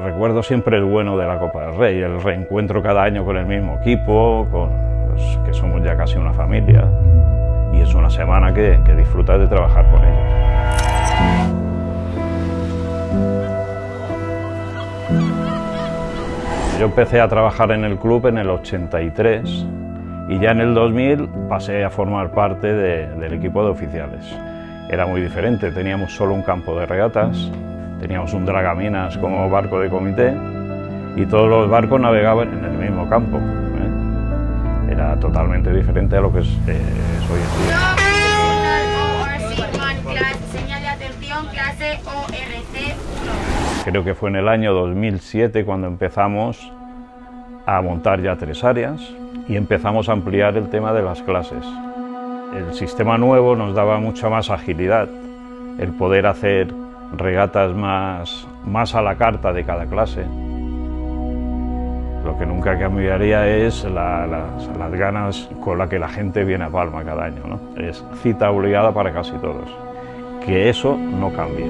Recuerdo siempre el bueno de la Copa del Rey, el reencuentro cada año con el mismo equipo, pues, que somos ya casi una familia y es una semana que, que disfrutas de trabajar con ellos. Yo empecé a trabajar en el club en el 83 y ya en el 2000 pasé a formar parte de- del equipo de oficiales. Era muy diferente, teníamos solo un campo de regatas, teníamos un dragaminas como barco de comité y todos los barcos navegaban en el mismo campo. ¿eh? Era totalmente diferente a lo que es, eh, es hoy en día. ORC One Class, señal de atención, clase ORC 1. Creo que fue en el año 2007 cuando empezamos a montar ya tres áreas y empezamos a ampliar el tema de las clases. El sistema nuevo nos daba mucha más agilidad, el poder hacer regatas más, más a la carta de cada clase. Lo que nunca cambiaría es la- las, las ganas con las que la gente viene a Palma cada año. ¿no? Es cita obligada para casi todos. Que eso no cambie.